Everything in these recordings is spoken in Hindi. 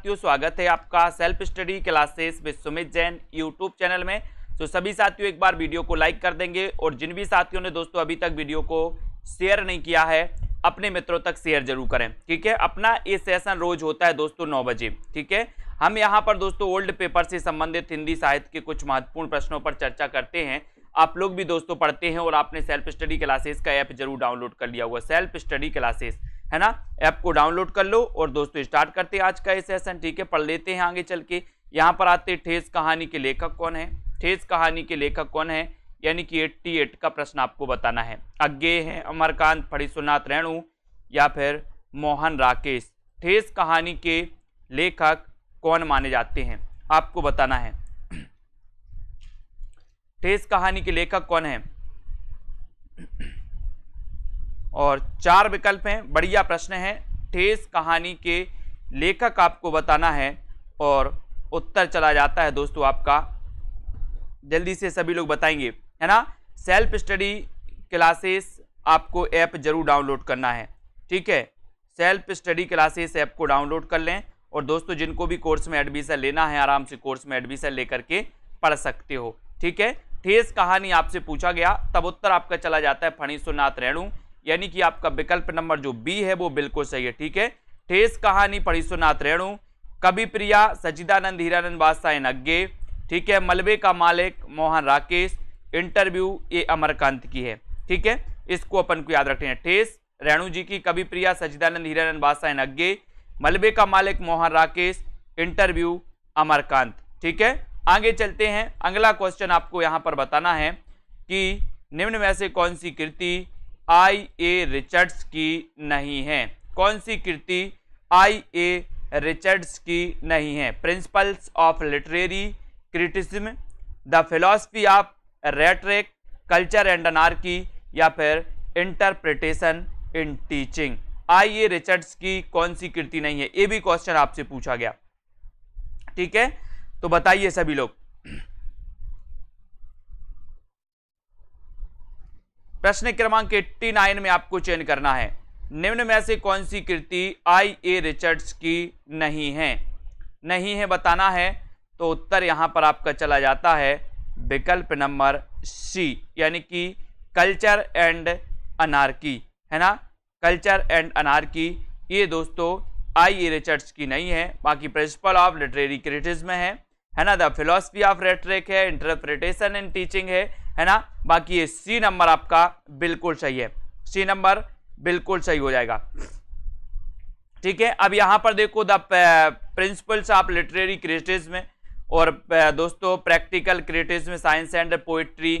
साथियों, स्वागत है आपका self study classes with Sumit Jain YouTube channel में। तो सभी साथियों, एक बार वीडियो को लाइक कर देंगे और जिन भी साथियों ने दोस्तों अभी तक वीडियो को शेयर नहीं किया है, अपने मित्रों तक शेयर ज़रूर करें, ठीक है? अपना ये सेशन रोज होता है दोस्तों नौ बजे, ठीक है? हम यहाँ पर दोस्तों ओल्ड पेपर से संबंधित हिंदी साहित्य के कुछ महत्वपूर्ण प्रश्नों पर चर्चा करते हैं। आप लोग भी दोस्तों पढ़ते हैं और आपने सेल्फ स्टडी क्लासेस का ऐप ज़रूर डाउनलोड कर लिया हुआ सेल्फ स्टडी क्लासेस। है ना? ऐप को डाउनलोड कर लो और दोस्तों स्टार्ट करते हैं आज का ये सेशन ठीक है? पढ़ लेते हैं आगे चल के। यहाँ पर आते ठेस कहानी के लेखक कौन है? ठेस कहानी के लेखक कौन है? यानी कि 88 का प्रश्न आपको बताना है। अज्ञे है अमरकांत, फड़ीसुनाथ रेणु या फिर मोहन राकेश। ठेस कहानी के लेखक कौन माने जाते हैं? आपको बताना है। ठेस कहानी के लेखक कौन है? और चार विकल्प हैं, बढ़िया प्रश्न है। ठेस कहानी के लेखक आपको बताना है और उत्तर चला जाता है दोस्तों आपका। जल्दी से सभी लोग बताएँगे, है ना? सेल्फ स्टडी क्लासेस आपको ऐप ज़रूर डाउनलोड करना है, ठीक है? सेल्फ स्टडी क्लासेस ऐप को डाउनलोड कर लें और दोस्तों जिनको भी कोर्स में एडमिशन लेना है, आराम से कोर्स में एडमिशन लेकर के पढ़ सकते हो, ठीक है? ठेस कहानी आपसे पूछा गया, तब उत्तर आपका चला जाता है फणीसुनाथ रेणु। यानी कि आपका विकल्प नंबर जो बी है वो बिल्कुल सही है, ठीक है? ठेस कहानी पढ़ीसुनाथ रेणु कवि प्रिया, सचिदानंद हीरानंद बादशाह नग्गे, ठीक है? मलबे का मालिक मोहन राकेश, इंटरव्यू ये अमरकांत की है, ठीक है? इसको अपन को याद रखते हैं, ठेस, रेणु जी की कवि प्रिया, सचिदानंद हीरानंद बादशाह नग्गे, मलबे का मालिक मोहन राकेश, इंटरव्यू अमरकांत, ठीक है? आगे चलते हैं, अगला क्वेश्चन आपको यहाँ पर बताना है कि निम्न में से कौन सी कृति आई ए रिचर्ड्स की नहीं है। कौन सी कृति आई ए रिचर्ड्स की नहीं है? Principles of literary criticism the philosophy of rhetoric culture and anarchy या फिर interpretation in teaching I A Richards की कौन सी कृति नहीं है? ये भी क्वेश्चन आपसे पूछा गया। ठीक है? तो बताइए सभी लोग। प्रश्न क्रमांक 89 में आपको चयन करना है। निम्न में से कौन सी कृति आई ए रिचर्ड्स की नहीं है? नहीं है बताना है तो उत्तर यहाँ पर आपका चला जाता है विकल्प नंबर सी, यानी कि कल्चर एंड अनारकी, है ना? कल्चर एंड अनारकी, ये दोस्तों आई ए रिचर्ड्स की नहीं है, बाकी प्रिंसिपल ऑफ़ लिटरेरी क्रिटिज्म है है ना? द फिलोसफी ऑफ़ रेटरिक है, इंटरप्रिटेशन एंड टीचिंग है है ना? बाकी ये सी नंबर आपका बिल्कुल सही है। सी नंबर बिल्कुल सही हो जाएगा। ठीक है? अब यहाँ पर देखो the principles of literary creative में और दोस्तों प्रैक्टिकल क्रिएटिव में साइंस एंड पोइट्री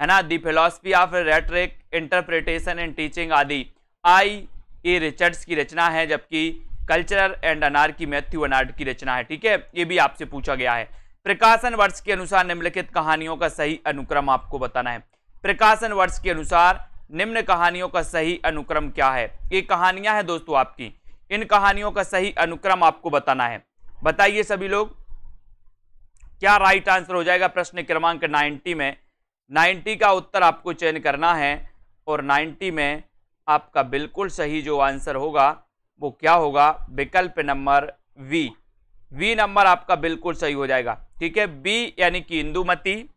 है ना? The philosophy of rhetoric interpretation and teaching आदि। आई ए रिचर्ड्स की रचना है, जबकि कल्चरल एंड अनार की मैथ्यू अनार्ड की रचना है। ठीक है? ये भी आपसे पूछा गया है। प्रकाशन वर्ष के अनुसार निम्नलिखित कहानियों का सही अनुक्रम आपको बताना है। प्रकाशन वर्ष के अनुसार निम्न कहानियों का सही अनुक्रम क्या है? ये कहानियाँ हैं दोस्तों आपकी। इन कहानियों का सही अनुक्रम आपको बताना है। बताइए सभी लोग, क्या राइट आंसर हो जाएगा प्रश्न क्रमांक 90 में? 90 का उत्तर आपको चयन करना है और 90 में आपका बिल्कुल सही जो आंसर होगा, वो क्या होगा? विकल्प नंबर वी वी नंबर आपका बिल्कुल सही हो जाएगा। ठीक है? बी यानी कि इंदुमती,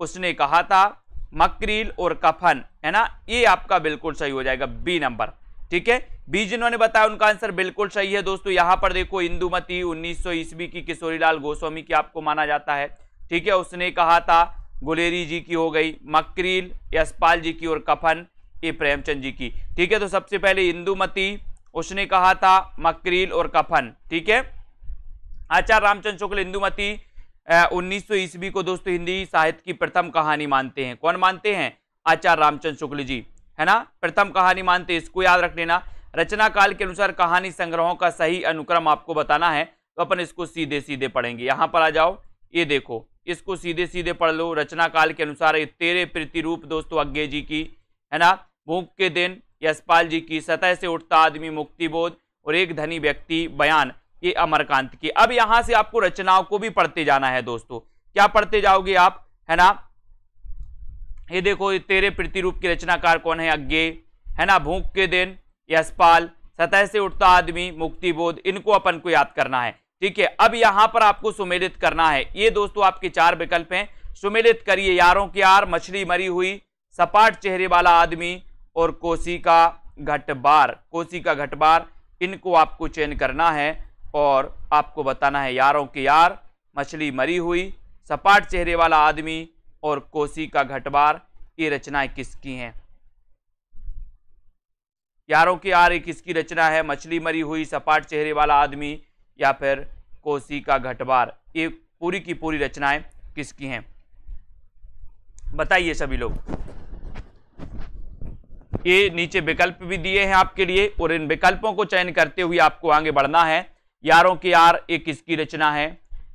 उसने कहा था मकरील और कफन, है ना? ये आपका बिल्कुल सही हो जाएगा बी नंबर, ठीक है? बी जिन्होंने बताया उनका आंसर बिल्कुल सही है दोस्तों। यहाँ पर देखो, इंदुमती 1900 ईस्वी की किशोरीलाल गोस्वामी की आपको माना जाता है, ठीक है? उसने कहा था गुलेरी जी की हो गई, मकरील, यशपाल जी की और कफन, ये प्रेमचंद जी की, ठीक है? तो सबसे पहले इंदुमती, उसने कहा था मकरील और कफन, ठीक है? आचार्य रामचंद्र शुक्ल, इंदुमती उन्नीस सौ ईस्वी को दोस्तों हिंदी साहित्य की प्रथम कहानी मानते हैं। कौन मानते हैं? आचार्य रामचंद्र शुक्ल जी। है ना? प्रथम कहानी मानते हैं, इसको याद रख लेना। रचना काल के अनुसार कहानी संग्रहों का सही अनुक्रम आपको बताना है तो अपन इसको सीधे सीधे पढ़ेंगे। यहाँ पर आ जाओ, ये देखो, इसको सीधे सीधे पढ़ लो। रचना काल के अनुसार ये तेरे प्रतिरूप दोस्तों अज्ञे जी की, है ना? भूख के दिन यशपाल जी की सतह से उठता आदमी मुक्तिबोध और एक धनी व्यक्ति बयान। ये अमरकांत की। अब यहाँ से आपको रचनाओं को भी पढ़ते जाना है दोस्तों। क्या पढ़ते जाओगे आप? है ना? ये देखो तेरे प्रतिरूप के रचनाकार कौन है? अज्ञे। है ना? भूख के दिन, यशपाल, सतह से उठता आदमी, मुक्तिबोध, इनको अपन को याद करना है। ठीक है, अब यहाँ पर आपको सुमेलित करना है। ये दोस्तों आपके चार विकल्प हैं। सुमेलित करिए यारों की यार मछली मरी हुई, सपाट चेहरे वाला आदमी और कोसी का घटबार। कोसी का घटबार, इनको आपको चयन करना है। और आपको बताना है यारों के यार, मछली मरी हुई, सपाट चेहरे वाला आदमी और कोसी का घटबार ये रचनाएँ किसकी हैं? यारों की यार किसकी रचना है? मछली मरी हुई, सपाट चेहरे वाला आदमी या फिर कोसी का घटबार ये पूरी की पूरी रचनाएँ किसकी हैं? बताइए सभी लोग। ये नीचे विकल्प भी दिए हैं आपके लिए और इन विकल्पों को चयन करते हुए आपको आगे बढ़ना है। यारों की यार एक किसकी रचना है?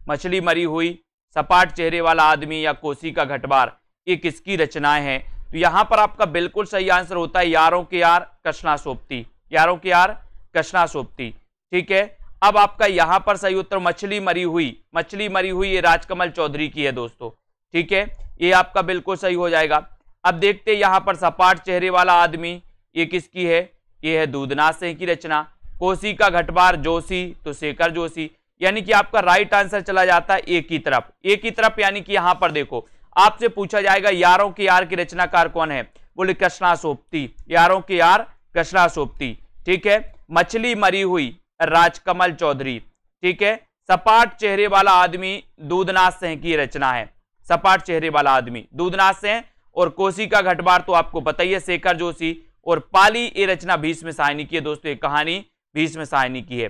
मछली मरी हुई, सपाट चेहरे वाला आदमी या कोसी का घटबार ये किसकी रचनाएँ हैं? तो यहाँ पर आपका बिल्कुल सही आंसर होता है यारों के यार कृष्णा सोपती। यारों के यार कृष्णा सोपती। ठीक है? अब आपका यहाँ पर सही उत्तर मछली मरी हुई। मछली मरी हुई ये राजकमल चौधरी की है दोस्तों। ठीक है? ये आपका बिल्कुल सही हो जाएगा। अब देखते यहाँ पर सपाट चेहरे वाला आदमी ये किसकी है? ये है दूधनाथ सिंह की रचना। कोसी का घटबार जोशी तो शेखर जोशी, यानी कि आपका राइट आंसर चला जाता है एक की तरफ़। एक की तरफ़ यानी कि यहाँ पर देखो, आपसे पूछा जाएगा, यारों की यार की रचनाकार कौन है? बोले, कृष्णा सोपती। यारों की यार, कृष्णा सोपती। ठीक है? मछली मरी हुई, राजकमल चौधरी। ठीक है? सपाट चेहरे वाला आदमी दूधनाथ सिंह की रचना है। सपाट चेहरे वाला आदमी दूधनाथ सिंह और कोसी का घटबार तो आपको बताइए शेखर जोशी। और पाली, ये रचना भीष्म साहिनी की है, दोस्तों, ये कहानी। भीष्म साहिनी की है।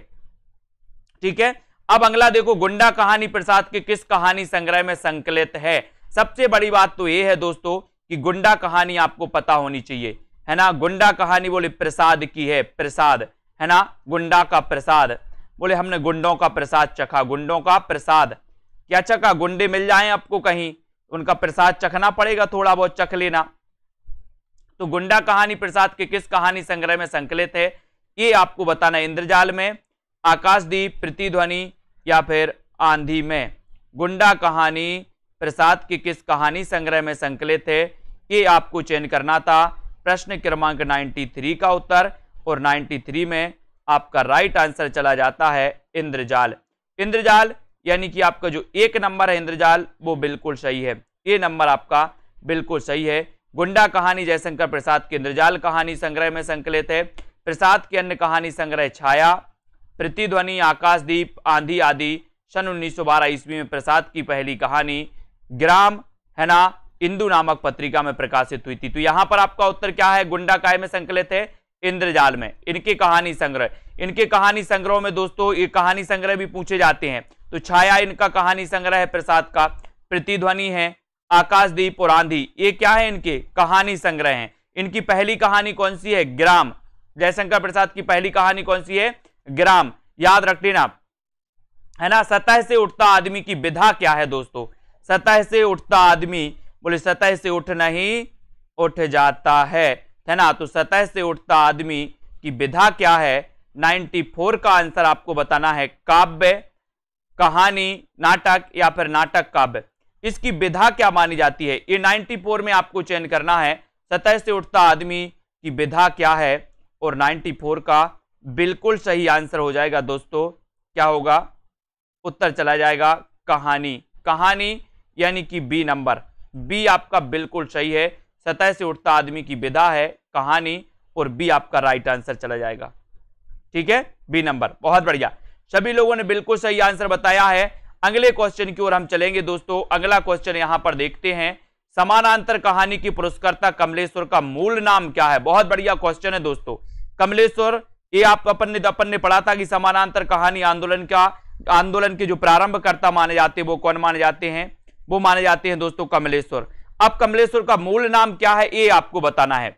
ठीक है? अब अगला देखो, गुंडा कहानी प्रसाद के किस कहानी संग्रह में संकलित है? सबसे बड़ी बात तो ये है दोस्तों कि गुंडा कहानी आपको पता होनी चाहिए। है ना? गुंडा कहानी बोले प्रसाद की है, प्रसाद। है ना? गुंडा का प्रसाद। बोले हमने गुंडों का प्रसाद चखा, गुंडों का प्रसाद। क्या चखा? गुंडे मिल जाए आपको कहीं? उनका प्रसाद चखना पड़ेगा थोड़ा बहुत, चख लेना। तो गुंडा कहानी प्रसाद के किस कहानी संग्रह में संकलित है? ये आपको बताना इंद्रजाल में, आकाशदीप, प्रतिध्वनि या फिर आंधी में। गुंडा कहानी, प्रसाद की किस कहानी संग्रह में संकलित है, ये आपको चयन करना था। प्रश्न क्रमांक 93 का उत्तर और 93 में आपका राइट आंसर चला जाता है इंद्रजाल। इंद्रजाल, यानी कि आपका जो एक नंबर है इंद्रजाल, वो बिल्कुल सही है। ये नंबर आपका बिल्कुल सही है। गुंडा कहानी जयशंकर प्रसाद के इंद्रजाल कहानी संग्रह में संकलित है। प्रसाद की अन्य कहानी संग्रह छाया, प्रतिध्वनि, आकाशदीप, आंधी आदि। सन 1912 ईस्वी में प्रसाद की पहली कहानी, ग्राम, है ना, इंदु नामक पत्रिका में प्रकाशित हुई थी। तो यहाँ पर आपका उत्तर क्या है? गुंडाकाय में संकलित है? इंद्रजाल में। इनके कहानी संग्रह। इनके कहानी संग्रह में दोस्तों, ये कहानी संग्रह भी पूछे जाते हैं। तो छाया इनका कहानी संग्रह है प्रसाद का। प्रतिध्वनि है, आकाशदीप और आंधी। ये क्या है इनके? कहानी संग्रह है। इनकी पहली कहानी कौन सी है? ग्राम। जयशंकर प्रसाद की पहली कहानी कौन सी है? ग्राम। याद रख लेना है ना? सतह से उठता आदमी की विधा क्या है दोस्तों? सतह से उठता आदमी, बोले सतह से उठ नहीं, उठ जाता है। है ना? तो सतह से उठता आदमी की विधा क्या है? 94 का आंसर आपको बताना है। काव्य, कहानी, नाटक या फिर नाटक काव्य। इसकी विधा क्या मानी जाती है? ये 94 में आपको चयन करना है। सतह से उठता आदमी की विधा क्या है? और 94 का बिल्कुल सही आंसर हो जाएगा दोस्तों। क्या होगा? उत्तर चला जाएगा कहानी। कहानी यानी कि बी नंबर बी आपका बिल्कुल सही है। सतह से उठता आदमी की विदा है, कहानी, और बी आपका राइट आंसर चला जाएगा। ठीक है? बी नंबर बहुत बढ़िया। सभी लोगों ने बिल्कुल सही आंसर बताया है। अगले क्वेश्चन की ओर हम चलेंगे दोस्तों। अगला क्वेश्चन यहाँ पर देखते हैं। समानांतर कहानी की पुरस्कर्ता कमलेश्वर का मूल नाम क्या है? बहुत बढ़िया क्वेश्चन है दोस्तों। कमलेश्वर, ये आप अपन ने अपन ने पढ़ा था कि समानांतर कहानी आंदोलन का आंदोलन के जो प्रारंभकर्ता माने जाते हैं, वो कौन माने जाते हैं? वो माने जाते हैं दोस्तों कमलेश्वर। अब कमलेश्वर का मूल नाम क्या है, ये आपको बताना है।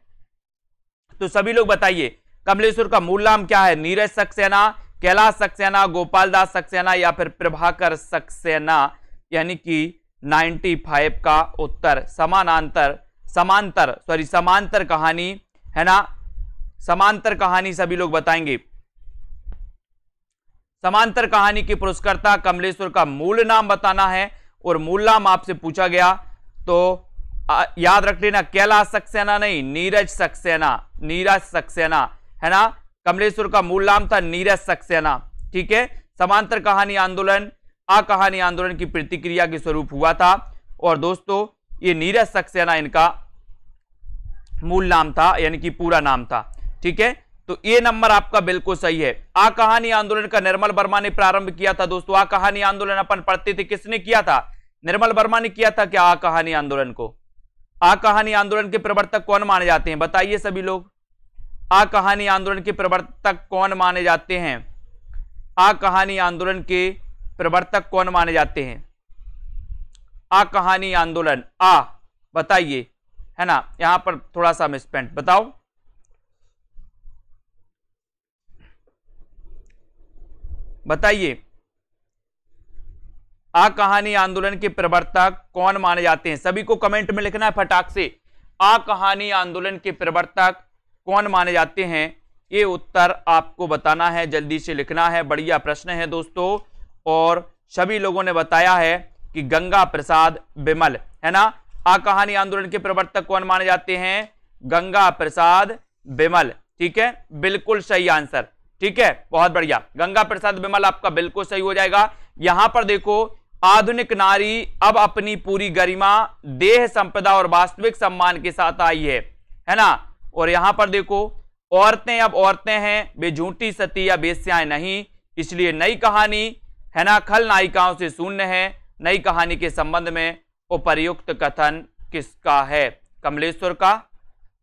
तो सभी लोग बताइए, कमलेश्वर का मूल नाम क्या है? नीरज सक्सेना, कैलाश सक्सेना गोपाल दास सक्सेना या फिर प्रभाकर सक्सेना? यानी कि 95 का उत्तर। समानांतर, समांतर सॉरी समांतर कहानी, है ना? समांतर कहानी सभी लोग बताएँगे। समांतर कहानी की पुरस्कर्ता कमलेश्वर का मूल नाम बताना है और मूल नाम आपसे पूछा गया। तो याद रख लेना, कैलाश सक्सेना नहीं, नीरज सक्सेना नीरज सक्सेना, है ना? कमलेश्वर का मूल नाम था नीरज सक्सेना, ठीक है? समांतर कहानी आंदोलन कहानी आंदोलन की प्रतिक्रिया के स्वरूप हुआ था। और दोस्तों, ये नीरज सक्सेना इनका मूल नाम था, यानी कि पूरा नाम था। ठीक है? तो ये नंबर आपका बिल्कुल सही है। आ कहानी आंदोलन का निर्मल वर्मा ने प्रारंभ किया था, दोस्तों। आ कहानी आंदोलन अपन पढ़ते थे, किसने किया था? निर्मल वर्मा ने किया था क्या आ कहानी आंदोलन को? आ कहानी आंदोलन के प्रवर्तक कौन माने जाते हैं? बताइए सभी लोग। आ कहानी आंदोलन के प्रवर्तक कौन माने जाते हैं? आ कहानी आंदोलन के प्रवर्तक कौन माने जाते हैं? आ कहानी आंदोलन। आ, बताइए। है ना? यहाँ पर थोड़ा सा मिसपेंट बताओ। बताइए। आ कहानी आंदोलन के प्रवर्तक कौन माने जाते हैं? सभी को कमेंट में लिखना है फटाक से। आ कहानी आंदोलन के प्रवर्तक कौन माने जाते हैं? ये उत्तर आपको बताना है, जल्दी से लिखना है। बढ़िया प्रश्न है दोस्तों। और सभी लोगों ने बताया है कि गंगा प्रसाद बिमल है ना? आ कहानी आंदोलन के प्रवर्तक कौन माने जाते हैं? गंगा प्रसाद बिमल ठीक है? बिल्कुल सही आंसर, ठीक है? बहुत बढ़िया। गंगा प्रसाद बिमल आपका बिल्कुल सही हो जाएगा। यहाँ पर देखो, आधुनिक नारी अब अपनी पूरी गरिमा, देह संपदा और वास्तविक सम्मान के साथ आई है है ना? और यहाँ पर देखो, औरतें अब औरतें हैं, वे झूठी सती या बेस्याएँ नहीं, इसलिए नई कहानी है ना खल नायिकाओं से शून्य है। नई कहानी के संबंध में उपर्युक्त कथन किसका है? कमलेश्वर का,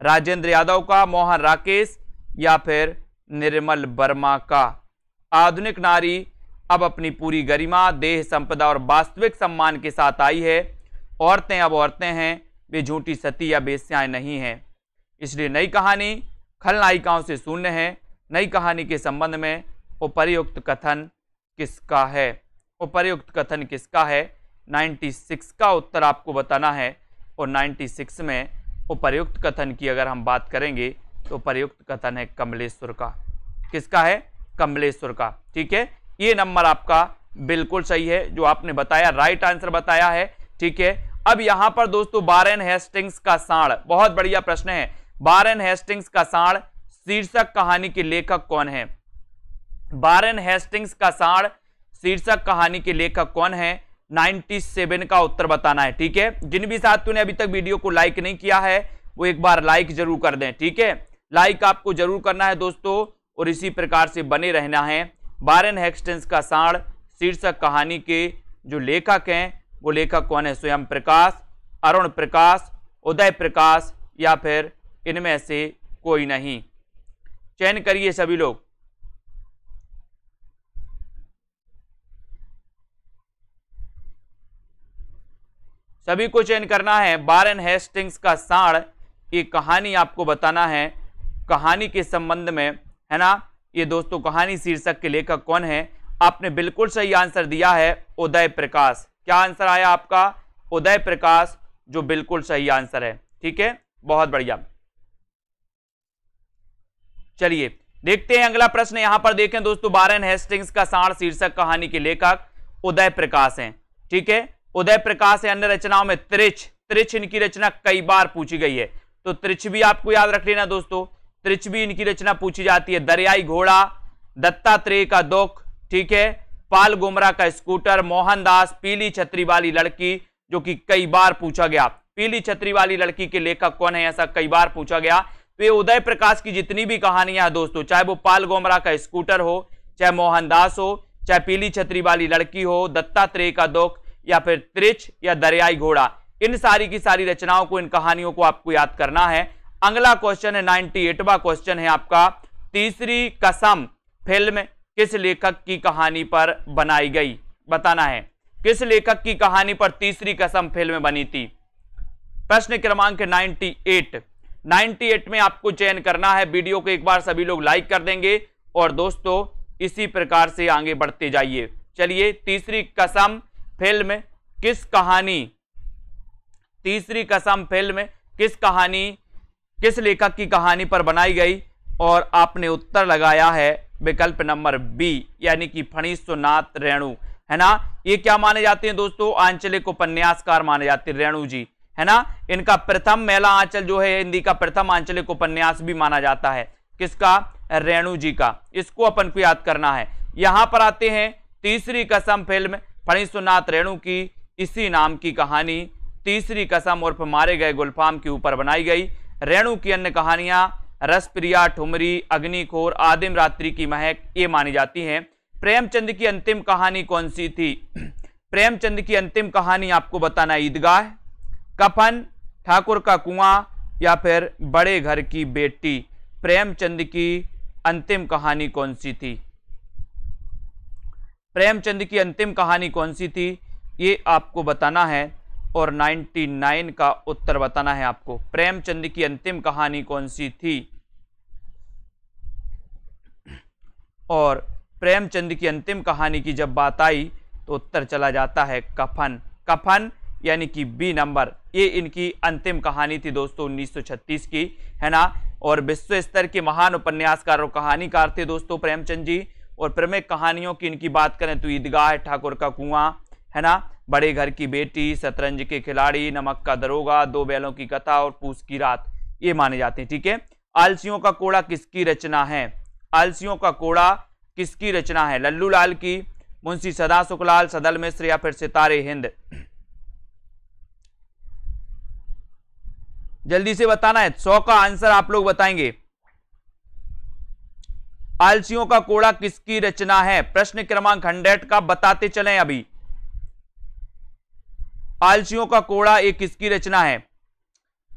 राजेंद्र यादव का, मोहन राकेश या फिर निर्मल वर्मा का? आधुनिक नारी अब अपनी पूरी गरिमा, देह, संपदा और वास्तविक सम्मान के साथ आई है। औरतें अब औरतें हैं, वे झूठी सती या बेस्याएँ नहीं हैं। इसलिए नई कहानी खलनायिकाओं से शून्य है। नई कहानी के संबंध में उपर्युक्त कथन किसका है? उपर्युक्त कथन किसका है? 96 का उत्तर आपको बताना है। और 96 में उपर्युक्त कथन की अगर हम बात करेंगे तो उपर्युक्त कथन है कमलेश्वर का। किसका है? कमलेश्वर का। ठीक है? ये नंबर आपका बिल्कुल सही है, जो आपने बताया राइट आंसर बताया है। ठीक है? अब यहाँ पर दोस्तों बारेन हेस्टिंग्स का साण बहुत बढ़िया प्रश्न है। बारेन हेस्टिंग्स का साण शीर्षक कहानी के लेखक कौन है? बारेन हेस्टिंग्स का साण शीर्षक कहानी के लेखक कौन है? 97 का उत्तर बताना है, ठीक है? जिन भी साथियों ने अभी तक वीडियो को लाइक नहीं किया है, वो एक बार लाइक ज़रूर कर दें, ठीक है? लाइक आपको ज़रूर करना है दोस्तों, और इसी प्रकार से बने रहना है बारन हेक्सटेंस का साण शीर्षक कहानी के जो लेखक हैं, वो लेखक कौन है? स्वयं प्रकाश, अरुण प्रकाश, उदय प्रकाश, या फिर इनमें से कोई नहीं। चयन करिए सभी लोग। सभी को चयन करना है। बारन हेस्टिंग्स का साण ये कहानी आपको बताना है। कहानी के संबंध में, है ना? ये दोस्तों, कहानी शीर्षक के लेखक कौन है? आपने बिल्कुल सही आंसर दिया है, उदय प्रकाश। क्या आंसर आया आपका? उदय प्रकाश, जो बिल्कुल सही आंसर है। ठीक है? बहुत बढ़िया। चलिए, देखते हैं अगला प्रश्न यहाँ पर देखें दोस्तों। बारन हेस्टिंग्स का साण शीर्षक कहानी के लेखक उदय प्रकाश हैं। ठीक है? उदय प्रकाश या अन्य रचनाओं में त्रिच त्रिच इनकी रचना कई बार पूछी गई है। तो त्रिच भी आपको याद रख लेना दोस्तों। त्रिच भी इनकी रचना पूछी जाती है। दरियाई घोड़ा, दत्तात्रेय का दुख, ठीक है? पाल गुमरा का स्कूटर मोहनदास पीली छतरी वाली लड़की, जो कि कई बार पूछा गया। पीली छतरी वाली लड़की के लेखक कौन है, ऐसा कई बार पूछा गया। तो ये उदय प्रकाश की जितनी भी कहानियाँ हैं दोस्तों, चाहे वो पाल गोमरा का स्कूटर हो, चाहे मोहनदास हो, चाहे पीली छतरी वाली लड़की हो, दत्तात्रेय का दुख या फिर त्रिच या दरियाई घोड़ा, इन सारी की सारी रचनाओं को, इन कहानियों को आपको याद करना है। अगला क्वेश्चन है नाइनटी एटवा क्वेश्चन है आपका, तीसरी कसम फ़िल्म किस लेखक की कहानी पर बनाई गई? बताना है। किस लेखक की कहानी पर तीसरी कसम फ़िल्म बनी थी? प्रश्न क्रमांक 98 98 में आपको चयन करना है। वीडियो को एक बार सभी लोग लाइक कर देंगे और दोस्तों, इसी प्रकार से आगे बढ़ते जाइए। चलिए, तीसरी कसम फ़िल्म किस कहानी? तीसरी कसम फ़िल्म किस कहानी? किस लेखक की कहानी पर बनाई गई? और आपने उत्तर लगाया है विकल्प नंबर बी, यानी कि फणीश्वरनाथ रेणु। है ना? ये क्या माने जाते हैं दोस्तों? आंचलिक उपन्यासकार माने जाते हैं रेणु जी। है ना? इनका प्रथम मेला आंचल जो है, हिंदी का प्रथम आंचलिक उपन्यास भी माना जाता है। किसका? रेणु जी का। इसको अपन को याद करना है। यहाँ पर आते हैं तीसरी कसम फ़िल्म फणीसुनाथ रेणु की इसी नाम की कहानी तीसरी कसम उर्फ़ मारे गए गुलफाम के ऊपर बनाई गई। रेणु की अन्य कहानियाँ रसप्रिया, ठुमरी, अग्निखोर, आदिम रात्रि की महक, ये मानी जाती हैं। प्रेमचंद की अंतिम कहानी कौन सी थी? प्रेमचंद की अंतिम कहानी आपको बताना ईदगाह, कफन, ठाकुर का कुआँ या फिर बड़े घर की बेटी। प्रेमचंद की अंतिम कहानी कौन सी थी? प्रेमचंद की अंतिम कहानी कौन सी थी? ये आपको बताना है और 99 का उत्तर बताना है आपको। प्रेमचंद की अंतिम कहानी कौन सी थी? और प्रेमचंद की अंतिम कहानी की जब बात आई तो उत्तर चला जाता है कफन। कफन यानी कि बी नंबर। ये इनकी अंतिम कहानी थी दोस्तों 1936 की, है ना? और विश्व स्तर के महान उपन्यासकार और कहानीकार थे दोस्तों प्रेमचंद जी। और प्रमुख कहानियों की इनकी बात करें तो ईदगाह ठाकुर का कुआँ, है ना? बड़े घर की बेटी, शतरंज के खिलाड़ी, नमक का दरोगा, दो बैलों की कथा और पूस की रात, ये माने जाते हैं ठीक है? आलसियों का कोड़ा किसकी रचना है? आलसियों का कोड़ा किसकी रचना है? लल्लू लाल की, मुंशी सदा सुखलाल, सदल मिश्र या फिर सितारे हिंद? जल्दी से बताना है, सौ का आंसर आप लोग बताएँगे। आलसियों का कोड़ा किसकी रचना है? प्रश्न क्रमांक हंड्रेड का बताते चलें अभी। आलसियों का कोड़ा एक किसकी रचना है?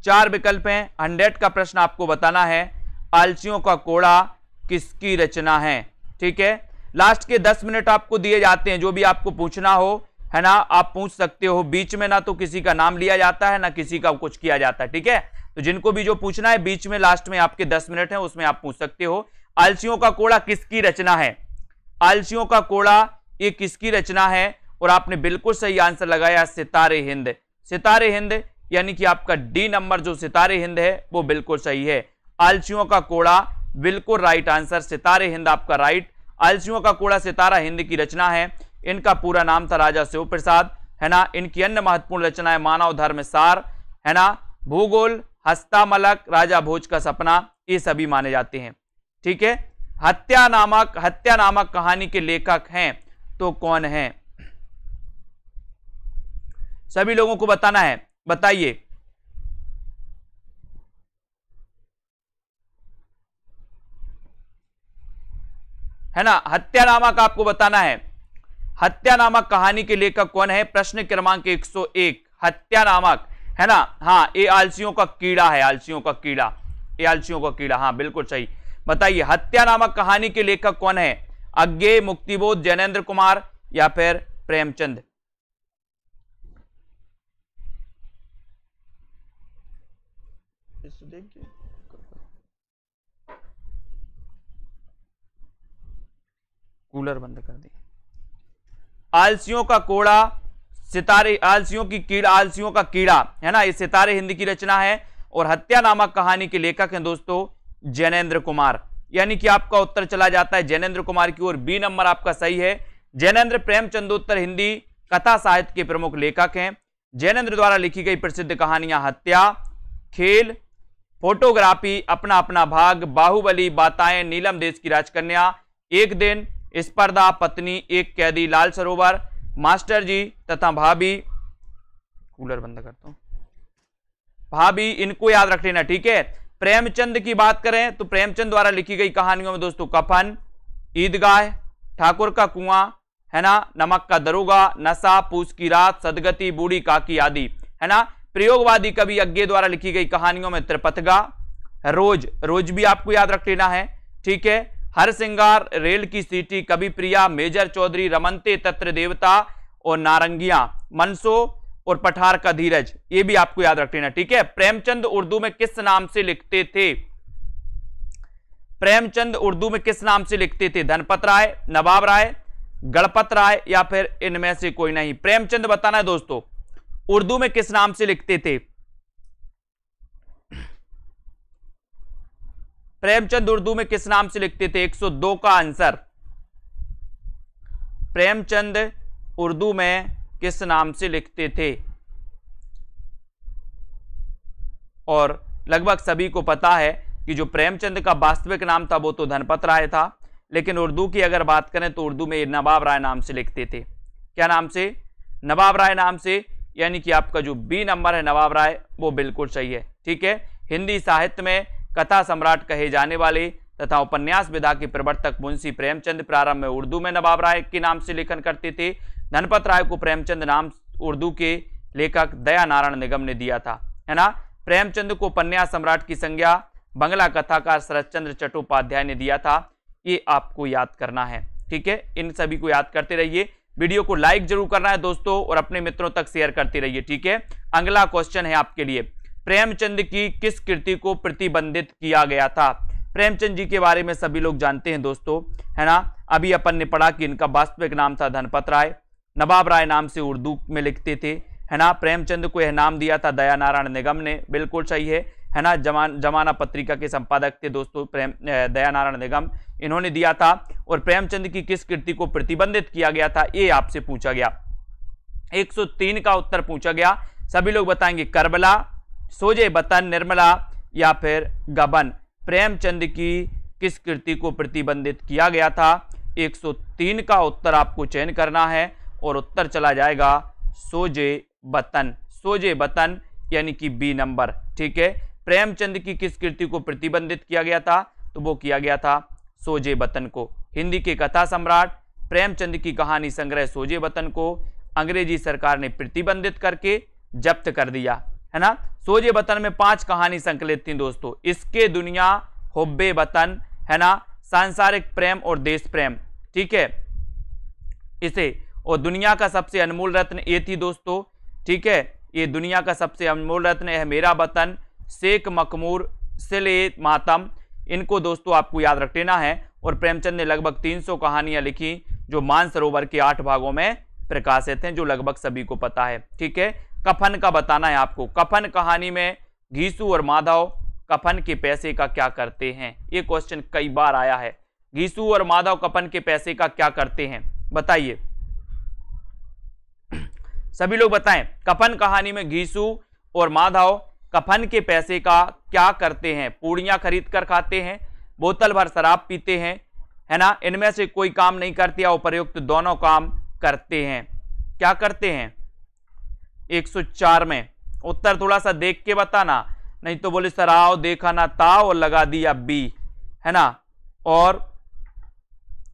चार विकल्प हैं, हंड्रेड का प्रश्न आपको बताना है। आलसियों का कोड़ा किसकी रचना है? ठीक है? लास्ट के दस मिनट आपको दिए जाते हैं, जो भी आपको पूछना हो, है ना? आप पूछ सकते हो, बीच में ना तो किसी का नाम लिया जाता है, ना किसी का कुछ किया जाता है, ठीक है? तो जिनको भी जो पूछना है, बीच में, लास्ट में आपके दस मिनट है, उसमें आप पूछ सकते हो। आलसियों का कोड़ा किसकी रचना है? आलसियों का कोड़ा, ये किसकी रचना है? और आपने बिल्कुल सही आंसर लगाया, सितारे हिंद। सितारे हिंद, यानी कि आपका डी नंबर जो सितारे हिंद है, वो बिल्कुल सही है। आलसियों का कोड़ा, बिल्कुल राइट आंसर, सितारे हिंद आपका राइट। आलसियों का कोड़ा सितारा हिंद की रचना है। इनका पूरा नाम था राजा शिव प्रसाद है ना? इनकी अन्य महत्वपूर्ण रचनाएँ मानव धर्म सार, है ना? भूगोल, हस्तामलक, राजा भोज का सपना, ये सभी माने जाते हैं। ठीक है? हत्या नामक हत्या नामक कहानी के लेखक हैं तो कौन है? सभी लोगों को बताना है, बताइए। है ना? हत्या नामक आपको बताना है। हत्या नामक कहानी के लेखक कौन है? प्रश्न क्रमांक 101 हत्या नामक, है ना? हाँ ये आलसियों का कीड़ा है, आलसियों का कीड़ा ये आलसियों का कीड़ा हाँ बिल्कुल सही। बताइए हत्या नामक कहानी के लेखक कौन है? अज्ञे मुक्तिबोध जैनेन्द्र कुमार या फिर प्रेमचंद? कूलर बंद कर दिए आलसियों का कोड़ा सितारे आलसियों की कीड़ा आलसियों का कीड़ा है ना? ये सितारे हिंदी की रचना है और हत्या नामक कहानी के लेखक हैं दोस्तों जैनेन्द्र कुमार। यानी कि आपका उत्तर चला जाता है जैनेन्द्र कुमार की ओर बी नंबर आपका सही है। जैनेन्द्र प्रेमचंदोत्तर हिंदी कथा साहित्य के प्रमुख लेखक हैं। जैनेन्द्र द्वारा लिखी गई प्रसिद्ध कहानियाँ हत्या, खेल, फोटोग्राफी, अपना अपना भाग, बाहुबली, बाताएँ, नीलम देश की राजकन्या, एक दिन, स्पर्धा, पत्नी, एक कैदी, लाल सरोवर, मास्टर जी तथा भाभी। कूलर बंद करता हूँ। भाभी, इनको याद रख लेना, ठीक है? प्रेमचंद की बात करें तो प्रेमचंद द्वारा लिखी गई कहानियों में दोस्तों कफन, ईदगाह, ठाकुर का कुआँ, है ना, नमक का दरोगा, नशा, पूस की रात, सदगति, बूढ़ी, काकी आदि, है ना, प्रयोगवादी कवि अज्ञे द्वारा लिखी गई कहानियों में त्रिपथगा, रोज रोज भी आपको याद रख लेना है, ठीक है, हर सिंगार, रेल की सीटी, कवि प्रिया, मेजर चौधरी, रमनते तत्र देवता और नारंगिया, मनसो और पठार का धीरज, ये भी आपको याद रख लेना, ठीक है? प्रेमचंद उर्दू में किस नाम से लिखते थे? प्रेमचंद उर्दू में किस नाम से लिखते थे? धनपत राय, नवाब राय, गणपत राय या फिर इनमें से कोई नहीं? प्रेमचंद बताना है दोस्तों, उर्दू में किस नाम से लिखते थे? प्रेमचंद उर्दू में किस नाम से लिखते थे? 102 का आंसर। प्रेमचंद उर्दू में किस नाम से लिखते थे? और लगभग सभी को पता है कि जो प्रेमचंद का वास्तविक नाम था वो तो धनपत राय था, लेकिन उर्दू की अगर बात करें तो उर्दू में नवाब राय नाम से लिखते थे। क्या नाम से? नवाब राय नाम से, यानी कि आपका जो बी नंबर है नवाब राय, वो बिल्कुल सही है। ठीक है? हिंदी साहित्य में कथा सम्राट कहे जाने वाले तथा उपन्यास विधा के प्रवर्तक मुंशी प्रेमचंद प्रारंभ में उर्दू में नवाब राय के नाम से लेखन करते थे। धनपत राय को प्रेमचंद नाम उर्दू के लेखक दया नारायण निगम ने दिया था, है ना? प्रेमचंद को पन्या सम्राट की संज्ञा बंगला कथाकार शरद चंद्र चट्टोपाध्याय ने दिया था। ये आपको याद करना है, ठीक है? इन सभी को याद करते रहिए। वीडियो को लाइक ज़रूर करना है दोस्तों और अपने मित्रों तक शेयर करते रहिए, ठीक है? अगला क्वेश्चन है आपके लिए। प्रेमचंद की किस कृति को प्रतिबंधित किया गया था? प्रेमचंद जी के बारे में सभी लोग जानते हैं दोस्तों, है ना? अभी अपन ने पढ़ा कि इनका वास्तविक नाम था धनपत राय। नवाब राय नाम से उर्दू में लिखते थे। है ना? प्रेमचंद को यह नाम दिया था दया नारायण निगम ने। बिल्कुल सही है। है ना? जमान, जमाना पत्रिका के संपादक थे दोस्तों, प्रेम दया नारायण निगम। इन्होंने दिया था और प्रेमचंद की किस कृति को प्रतिबंधित किया गया था, ये आपसे पूछा गया। 103 का उत्तर पूछा गया। सभी लोग बताएँगे, करबला, सोजे बतन, निर्मला या फिर गबन। प्रेमचंद की किस कृति को प्रतिबंधित किया गया था? 103 का उत्तर आपको चयन करना है। और उत्तर चला जाएगा सोजे बतन। सोजे बतन यानी कि बी नंबर, ठीक है? प्रेमचंद की किस कृति को प्रतिबंधित किया गया था? तो वो किया गया था सोजे बतन को। हिंदी के कथा सम्राट, प्रेमचंद की कहानी संग्रह सोजे बतन को अंग्रेज़ी सरकार ने प्रतिबंधित करके जब्त कर दिया, है ना? सोजे बतन में पाँच कहानी संकलित थी दोस्तों। इसके दुनिया, होब्बे बतन, है ना? सांसारिक प्रेम और देश प्रेम, ठीक है? इसे और दुनिया का सबसे अनमोल रत्न ये थी दोस्तों, ठीक है? ये दुनिया का सबसे अनमोल रत्न है मेरा वतन, शेख मकमूर सिले मातम। इनको दोस्तों आपको याद रख लेना है। और प्रेमचंद ने लगभग 300 कहानियाँ लिखी, जो मानसरोवर के आठ भागों में प्रकाशित हैं, जो लगभग सभी को पता है, ठीक है? कफन का बताना है आपको। कफन कहानी में घीसू और माधव कफन के पैसे का क्या करते हैं? ये क्वेश्चन कई बार आया है। घीसू और माधव कफन के पैसे का क्या करते हैं? बताइए। सभी लोग बताएँ, कफन कहानी में घीसू और माधव कफन के पैसे का क्या करते हैं? पूड़ियाँ खरीद कर खाते हैं, बोतल भर शराब पीते हैं, है ना? इनमें से कोई काम नहीं करते या उपयुक्त दोनों काम करते हैं। क्या करते हैं? 104 में। उत्तर थोड़ा सा देख के बताना, नहीं तो बोले सर आओ देखा ना ताओ और लगा दिया बी। है ना? और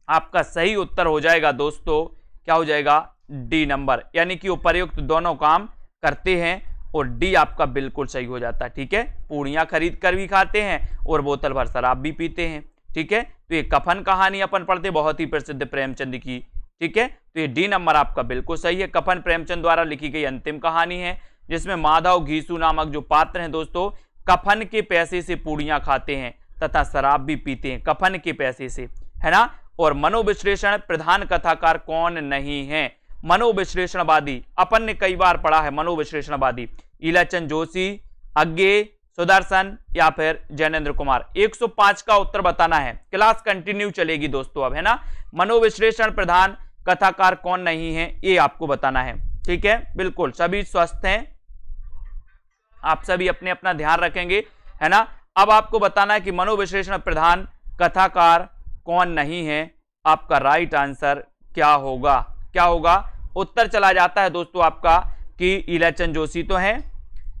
आपका सही उत्तर हो जाएगा, दोस्तों। क्या हो जाएगा? डी नंबर, यानी कि उपयुक्त दोनों काम करते हैं और डी आपका बिल्कुल सही हो जाता है, ठीक है? पूड़ियाँ खरीद कर भी खाते हैं और बोतल भर शराब भी पीते हैं, ठीक है? तो ये कफन कहानी अपन पढ़ते बहुत ही प्रसिद्ध प्रेमचंद की, ठीक है? तो ये डी नंबर आपका बिल्कुल सही है, कफन प्रेमचंद द्वारा लिखी गई अंतिम कहानी है, जिसमें माधव घीसू नामक जो पात्र हैं दोस्तों, कफन के पैसे से पूड़ियाँ खाते हैं तथा शराब भी पीते हैं, कफन के पैसे से, है ना? और मनोविश्लेषण प्रधान कथाकार कौन नहीं है? मनोविश्लेषणवादी। अपन ने कई बार पढ़ा है मनोविश्लेषणवादी। इलाचंद जोशी अज्ञे सुदर्शन या फिर जैनेन्द्र कुमार। 105 का उत्तर बताना है। क्लास कंटिन्यू चलेगी दोस्तों अब, है ना? मनोविश्लेषण प्रधान कथाकार कौन नहीं है, ये आपको बताना है। ठीक है? बिल्कुल, सभी स्वस्थ हैं। आप सभी अपने अपना ध्यान रखेंगे, है ना? अब आपको बताना है कि मनोविश्लेषण प्रधान कथाकार कौन नहीं है। आपका राइट आंसर क्या होगा? क्या होगा? उत्तर चला जाता है दोस्तों आपका कि इलाचंद जोशी तो हैं,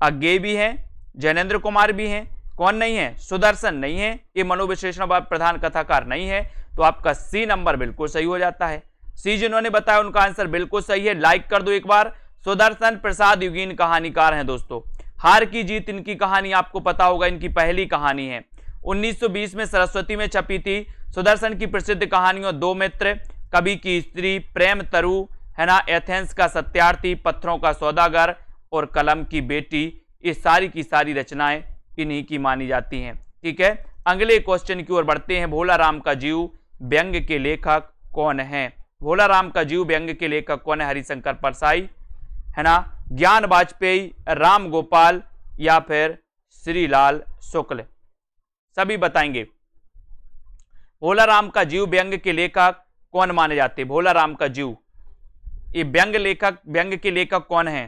अज्ञे भी हैं जैनेन्द्र कुमार भी हैं। कौन नहीं है? सुदर्शन नहीं है। ये मनोविश्लेषण प्रधान कथाकार नहीं है तो आपका सी नंबर बिल्कुल सही हो जाता है। सी जिन्होंने बताया उनका आंसर बिल्कुल सही है। लाइक कर दो एक बार। सुदर्शन प्रसाद युगीन कहानीकार हैं दोस्तों। हार की जीत इनकी कहानी आपको पता होगा, इनकी पहली कहानी है। 1920 में सरस्वती में छपी थी। सुदर्शन की प्रसिद्ध कहानियों दो मित्र कवि की स्त्री प्रेम तरु, है ना, एथेंस का सत्यार्थी, पत्थरों का सौदागर और कलम की बेटी, ये सारी की सारी रचनाएँ इन्हीं की मानी जाती हैं। ठीक है? अगले क्वेश्चन की ओर बढ़ते हैं। भोला राम का जीव व्यंग के लेखक कौन है? भोला राम का जीव व्यंग के लेखक कौन है? हरिशंकर परसाई, है ना, ज्ञान वाजपेयी, राम गोपाल या फिर श्रीलाल शुक्ल। सभी बताएँगे। भोला राम का जीव व्यंग के लेखक कौन माने जाते? भोला राम का जीव। ये व्यंग लेखक, व्यंग के लेखक कौन है?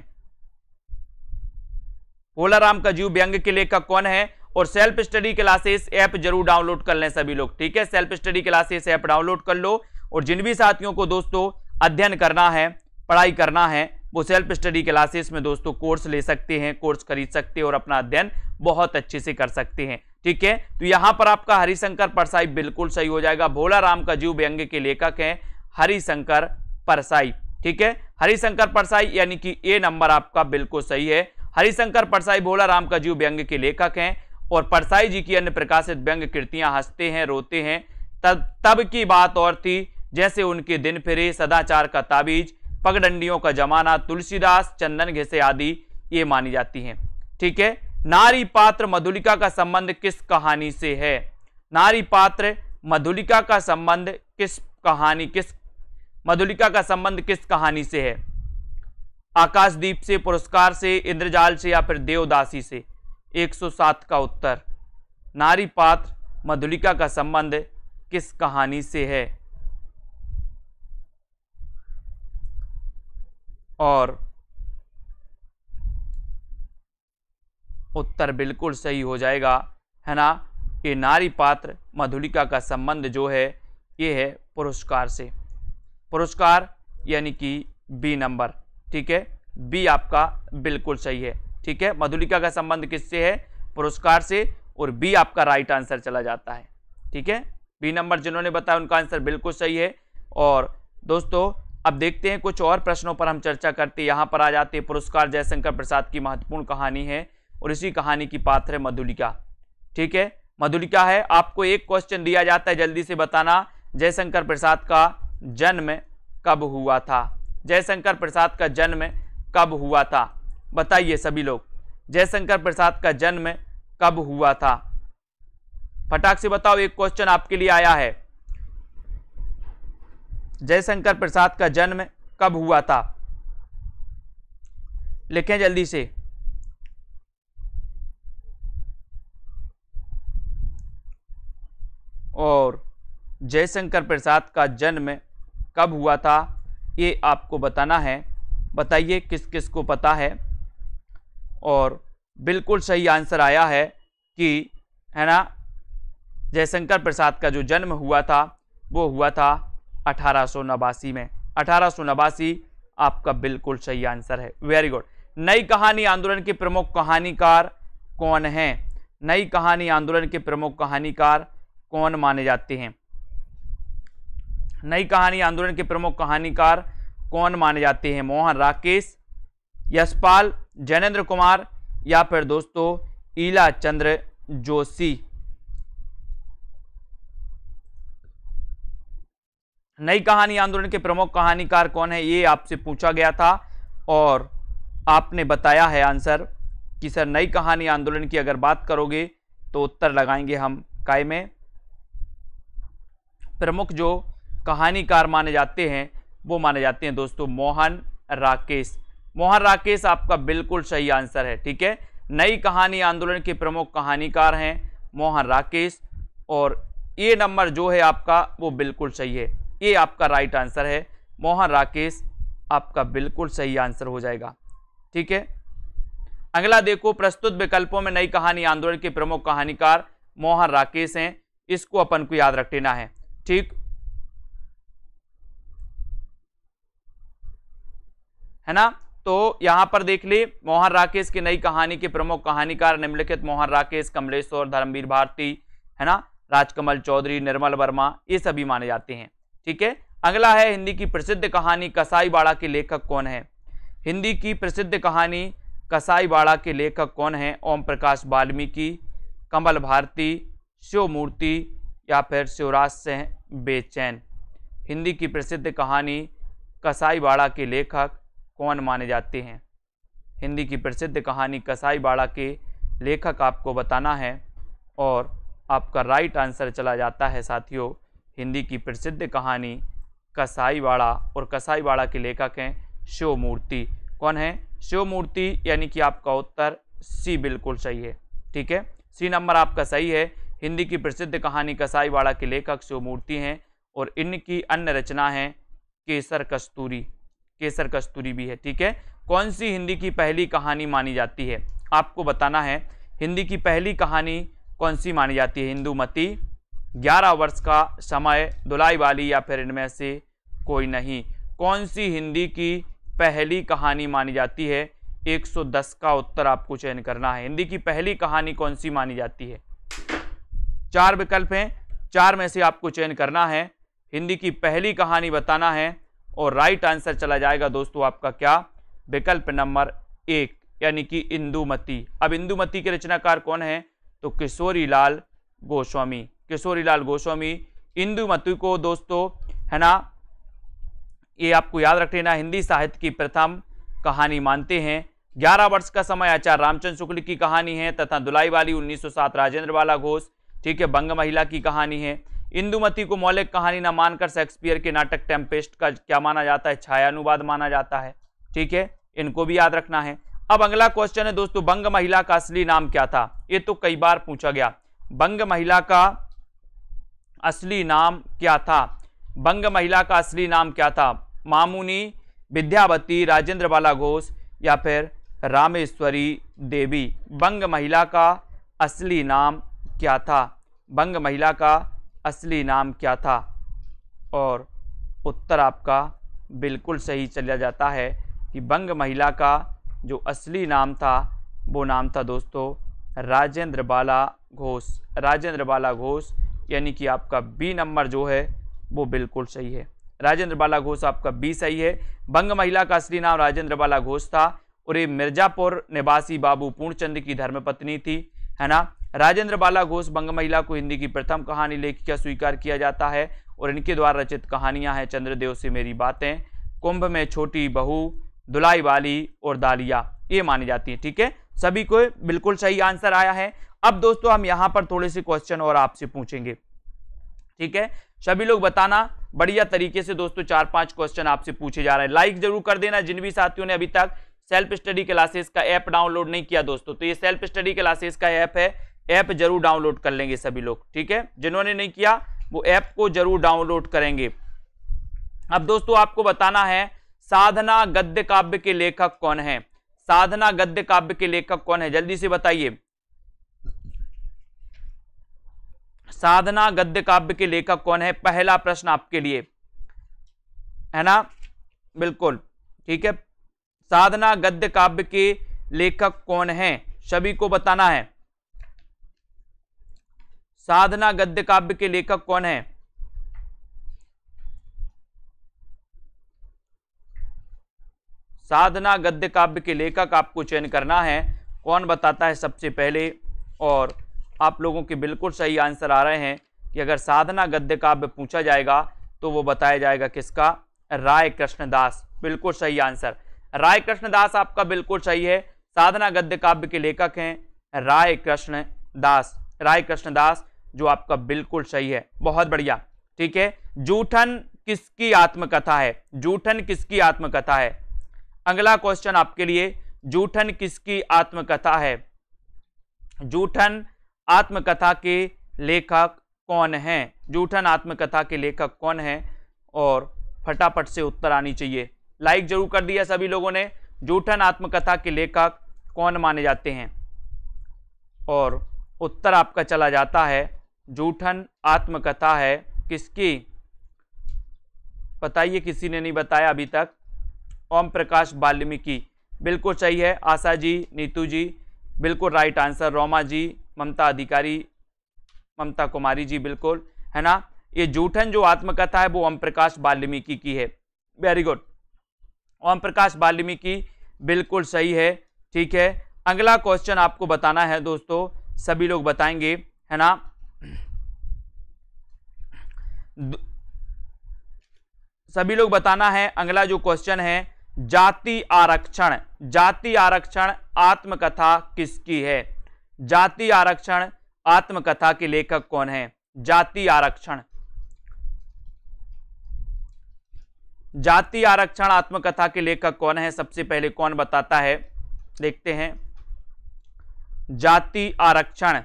भोला राम का जीव व्यंग के लेखक कौन है? और सेल्फ स्टडी क्लासेस ऐप ज़रूर डाउनलोड कर लें सभी लोग, ठीक है? Self study classes app download कर लो। और जिन भी साथियों को दोस्तों अध्ययन करना है, पढ़ाई करना है, वो सेल्फ स्टडी क्लासेस में दोस्तों कोर्स ले सकते हैं, कोर्स खरीद सकते हैं और अपना अध्ययन बहुत अच्छे से कर सकते हैं। ठीक है? तो यहाँ पर आपका हरिशंकर परसाई बिल्कुल सही हो जाएगा। भोला राम का जीव व्यंग्य के लेखक हैं हरिशंकर परसाई, ठीक है? हरिशंकर परसाई यानी कि ए नंबर आपका बिल्कुल सही है। हरिशंकर परसाई भोला राम का जीव व्यंग्य के लेखक हैं और परसाई जी की अन्य प्रकाशित व्यंग्य कृतियाँ हँसते हैं, रोते हैं। तब तब की बात और थी, जैसे उनके दिन फिरे, सदाचार का ताबीज, पगडंडियों का जमाना, तुलसीदास, चंदन घिसे आदि ये मानी जाती हैं। ठीक है? नारी पात्र मधुलिका का संबंध किस कहानी से है? नारी पात्र मधुलिका का संबंध किस कहानी, किस मधुलिका का संबंध किस कहानी से है? आकाशदीप से, पुरस्कार से, इंद्रजाल से या फिर देवदासी से? 107 का उत्तर। नारी पात्र मधुलिका का संबंध किस कहानी से है? और उत्तर बिल्कुल सही हो जाएगा। है ना? ये नारी पात्र मधुलिका का संबंध जो है, ये है पुरस्कार से। पुरस्कार यानी कि बी नंबर ठीक है? बी आपका बिल्कुल सही है, ठीक है? मधुलिका का संबंध किससे है? पुरस्कार से, और बी आपका राइट आंसर चला जाता है, ठीक है? बी नंबर जिन्होंने बताया, उनका आंसर बिल्कुल सही है। और दोस्तों, अब देखते हैं कुछ और प्रश्नों पर हम चर्चा करते यहाँ पर आ जाते हैं पुरस्कार जयशंकर प्रसाद की महत्वपूर्ण कहानी है। और इसी कहानी की पात्र है मधुलिका। ठीक है? मधुलिका है, आपको एक क्वेश्चन दिया जाता है, जल्दी से बताना। जयशंकर प्रसाद का जन्म कब हुआ था? जयशंकर प्रसाद का जन्म कब हुआ था? बताइए सभी लोग। जयशंकर प्रसाद का जन्म कब हुआ था? फटाक से बताओ, एक क्वेश्चन आपके लिए आया है। जयशंकर प्रसाद का जन्म कब हुआ था? लिखें जल्दी से। और जयशंकर प्रसाद का जन्म कब हुआ था, ये आपको बताना है। बताइए किस किस को पता है। और बिल्कुल सही आंसर आया है कि, है ना, जयशंकर प्रसाद का जो जन्म हुआ था, वो हुआ था अठारह सौ नवासी में। अठारह सौ नवासी आपका बिल्कुल सही आंसर है। वेरी गुड नई कहानी आंदोलन के प्रमुख कहानीकार कौन हैं? नई कहानी आंदोलन के प्रमुख कहानीकार कौन माने जाते हैं? नई कहानी, आंदोलन के प्रमुख कहानीकार कौन माने जाते हैं? मोहन राकेश, यशपाल जैनेन्द्र कुमार या फिर दोस्तों, ईला चंद्र जोशी? नई कहानी, आंदोलन के प्रमुख कहानीकार कौन है? ये आपसे पूछा गया था और आपने बताया है आंसर कि सर, नई कहानी, आंदोलन की अगर बात करोगे तो उत्तर लगाएँगे हम काय में? प्रमुख जो कहानीकार माने जाते हैं, वो माने जाते हैं दोस्तों मोहन राकेश। मोहन राकेश आपका बिल्कुल सही आंसर है, ठीक है? नई कहानी आंदोलन के प्रमुख कहानीकार हैं मोहन राकेश और ये नंबर जो है आपका, वो बिल्कुल सही है। ये आपका राइट आंसर है। मोहन राकेश आपका बिल्कुल सही आंसर हो जाएगा, ठीक है? अगला देखो, प्रस्तुत विकल्पों में नई कहानी आंदोलन के प्रमुख कहानीकार मोहन राकेश हैं। इसको अपन को याद रख लेना है। ठीक। है ना? तो यहाँ पर देख ली, मोहन राकेश की नई कहानी के प्रमुख कहानीकार निम्नलिखित मोहन राकेश, कमलेश्वर, धर्मवीर भारती, है ना? राजकमल चौधरी, निर्मल वर्मा, ये सभी माने जाते हैं। ठीक है? अगला है हिंदी की प्रसिद्ध कहानी कसाई बाड़ा के लेखक कौन है? हिंदी की प्रसिद्ध कहानी कसाई बाड़ा के लेखक कौन है? ओम प्रकाश वाल्मीकि, कमल भारती, शिव मूर्ति या फिर शिवराज सिंह बेचैन। हिंदी की प्रसिद्ध कहानी कसाई बाड़ा के लेखक कौन माने जाते हैं? हिंदी की प्रसिद्ध कहानी कसाई बाड़ा के लेखक आपको बताना है और आपका राइट आंसर चला जाता है साथियों। हिंदी की प्रसिद्ध कहानी कसाईवाड़ा और कसाईवाड़ा के लेखक हैं शिव मूर्ति कौन है? शिव मूर्ति यानी कि आपका उत्तर सी बिल्कुल सही है। ठीक है? सी नंबर आपका सही है। हिंदी की प्रसिद्ध कहानी कसाईवाड़ा के लेखक शिव मूर्ति हैं और इनकी अन्य रचना है केसर कस्तूरी। केसर कस्तूरी भी है, ठीक है? कौन सी हिंदी की पहली कहानी मानी जाती है? आपको बताना है, हिंदी की पहली कहानी कौन सी मानी जाती है? हिंदूमती ग्यारह वर्ष का समय, दुलाई वाली या फिर इनमें से कोई नहीं। कौन सी हिंदी की पहली कहानी मानी जाती है? 110 का उत्तर आपको चयन करना है। हिंदी की पहली कहानी कौन सी मानी जाती है? चार विकल्प हैं। चार में से आपको चयन करना है। हिंदी की पहली कहानी बताना है और राइट आंसर चला जाएगा दोस्तों आपका क्या? विकल्प नंबर एक, यानी कि इंदुमती। अब इंदुमती के रचनाकार कौन है? तो किशोरी लाल गोस्वामी। किशोरी लाल गोस्वामी, इंदुमती को दोस्तों, है ना? ये आपको याद रख लेना, हिंदी साहित्य की प्रथम कहानी मानते हैं। ग्यारह वर्ष का समय आचार्य रामचंद्र शुक्ल की कहानी है तथा दुलाई वाली 1907 राजेंद्र वाला घोष ठीक है बंग महिला की कहानी है। इंदुमती को मौलिक कहानी न मानकर शेक्सपियर के नाटक टेम्पेस्ट का क्या माना जाता है? छायानुवाद माना जाता है। ठीक है, इनको भी याद रखना है। अब अगला क्वेश्चन है दोस्तों बंग महिला का असली नाम क्या था? ये तो कई बार पूछा गया। बंग महिला का असली नाम क्या था? बंग महिला का असली नाम क्या था? मामुनी, विद्यावती, राजेंद्र बाला घोष या फिर रामेश्वरी देवी। बंग महिला का असली नाम क्या था? बंग महिला का असली नाम क्या था? और उत्तर आपका बिल्कुल सही चला जाता है कि बंग महिला का जो असली नाम था, वो नाम था दोस्तों राजेंद्र बाला घोष। राजेंद्र बाला घोष, यानी कि आपका बी नंबर जो है, वो बिल्कुल सही है। राजेंद्र बाला घोष आपका बी सही है। बंग महिला का असली नाम राजेंद्र बाला घोष था और ये मिर्जापुर निवासी बाबू पूर्णचंद की धर्मपत्नी थी, है ना? राजेंद्र बाला घोष बंग महिला को हिंदी की प्रथम कहानी लेखिका स्वीकार किया जाता है और इनके द्वारा रचित कहानियाँ हैं चंद्रदेव से मेरी बातें, कुंभ में छोटी बहू दुलाई वाली और दालिया। ये मानी जाती है, ठीक है? सभी को बिल्कुल सही आंसर आया है। अब दोस्तों, हम यहाँ पर थोड़े से क्वेश्चन और आपसे पूछेंगे, ठीक है? सभी लोग बताना, बढ़िया तरीके से दोस्तों चार पाँच क्वेश्चन आपसे पूछे जा रहे हैं। लाइक ज़रूर कर देना जिन भी साथियों ने अभी तक सेल्फ स्टडी क्लासेस का ऐप डाउनलोड नहीं किया दोस्तों। तो ये सेल्फ स्टडी क्लासेस का ऐप है। ऐप ज़रूर डाउनलोड कर लेंगे सभी लोग, ठीक है? जिन्होंने नहीं किया, वो ऐप को ज़रूर डाउनलोड करेंगे। अब दोस्तों, आपको बताना है, साधना गद्य काव्य के लेखक कौन है? साधना गद्य काव्य के लेखक कौन है? जल्दी से बताइए। साधना गद्य काव्य के लेखक कौन है? पहला प्रश्न आपके लिए, है ना? बिल्कुल, ठीक है? साधना गद्य काव्य के लेखक कौन है? सभी को बताना है। साधना गद्य काव्य के लेखक कौन है? साधना गद्य काव्य के लेखक आपको चयन करना है। कौन बताता है सबसे पहले? और आप लोगों के बिल्कुल सही आंसर आ रहे हैं कि अगर साधना गद्य काव्य पूछा जाएगा तो वो बताया जाएगा किसका? राय कृष्णदास बिल्कुल सही आंसर। राय कृष्णदास आपका बिल्कुल सही है। साधना गद्य काव्य के लेखक हैं राय कृष्ण दास राय कृष्ण दास जो आपका बिल्कुल सही है। बहुत बढ़िया। ठीक है? जूठन किसकी आत्मकथा है? जूठन किसकी आत्मकथा है? अगला क्वेश्चन आपके लिए। जूठन किसकी आत्मकथा है? जूठन आत्मकथा के लेखक कौन है? जूठन आत्मकथा के लेखक कौन है? और फटाफट से उत्तर आनी चाहिए। लाइक ज़रूर कर दिया सभी लोगों ने। जूठन आत्मकथा के लेखक कौन माने जाते हैं? और उत्तर आपका चला जाता है। जूठन आत्मकथा है। किसकी? बताइए, किसी ने नहीं बताया अभी तक। ओम प्रकाश वाल्मीकि। बिल्कुल सही है, आशा जी, नीतू जी। बिल्कुल राइट आंसर रोमा जी, ममता अधिकारी, ममता कुमारी जी, बिल्कुल, है ना? ये जूठन जो आत्मकथा है, वो ओम प्रकाश वाल्मीकि की है। वेरी गुड ओम प्रकाश वाल्मीकि, बिल्कुल सही है, ठीक है। अगला क्वेश्चन आपको बताना है दोस्तों, सभी लोग बताएँगे, है ना? सभी लोग बताना है, अगला जो क्वेश्चन है, जाति आरक्षण। जाति आरक्षण आत्मकथा किसकी है? जाति आरक्षण आत्मकथा के लेखक कौन है? जाति आरक्षण। जाति आरक्षण आत्मकथा के लेखक कौन है? सबसे पहले कौन बताता है? देखते हैं। जाति आरक्षण